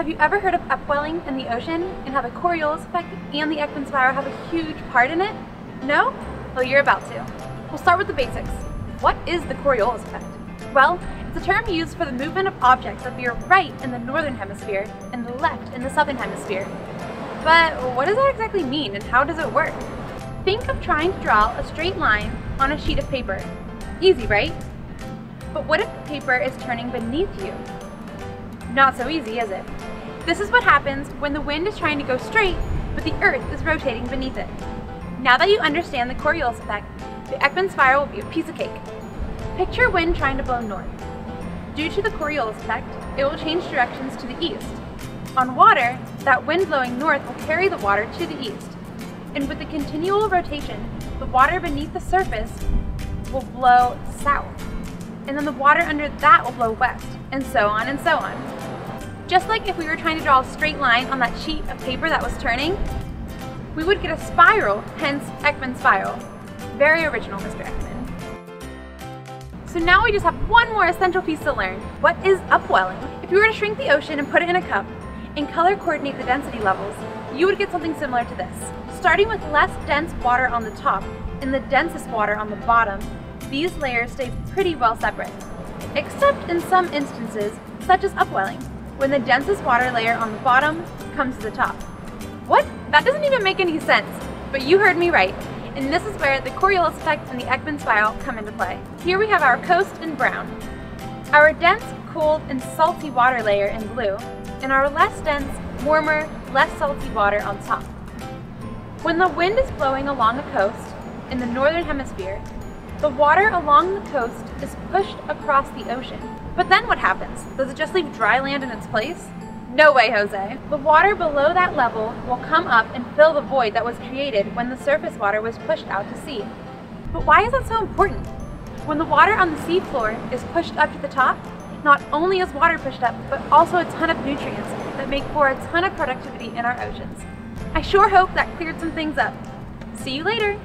Have you ever heard of upwelling in the ocean and how the Coriolis effect and the Ekman spiral have a huge part in it? No? Well, you're about to. We'll start with the basics. What is the Coriolis effect? Well, it's a term used for the movement of objects that veer right in the northern hemisphere and left in the southern hemisphere. But what does that exactly mean and how does it work? Think of trying to draw a straight line on a sheet of paper. Easy, right? But what if the paper is turning beneath you? Not so easy, is it? This is what happens when the wind is trying to go straight, but the Earth is rotating beneath it. Now that you understand the Coriolis effect, the Ekman spiral will be a piece of cake. Picture wind trying to blow north. Due to the Coriolis effect, it will change directions to the east. On water, that wind blowing north will carry the water to the east. And with the continual rotation, the water beneath the surface will blow south. And then the water under that will blow west, and so on and so on. Just like if we were trying to draw a straight line on that sheet of paper that was turning, we would get a spiral, hence Ekman spiral. Very original, Mr. Ekman. So now we just have one more essential piece to learn. What is upwelling? If you were to shrink the ocean and put it in a cup and color coordinate the density levels, you would get something similar to this. Starting with less dense water on the top and the densest water on the bottom, these layers stay pretty well separate. Except in some instances, such as upwelling, when the densest water layer on the bottom comes to the top. What? That doesn't even make any sense. But you heard me right and this is where the Coriolis effect and the Ekman spiral come into play. Here we have our coast in brown, our dense, cold, and salty water layer in blue, and our less dense, warmer, less salty water on top. When the wind is blowing along a coast in the northern hemisphere, the water along the coast is pushed across the ocean. But then what happens? Does it just leave dry land in its place? No way, Jose. The water below that level will come up and fill the void that was created when the surface water was pushed out to sea. But why is that so important? When the water on the seafloor is pushed up to the top, not only is water pushed up, but also a ton of nutrients that make for a ton of productivity in our oceans. I sure hope that cleared some things up. See you later!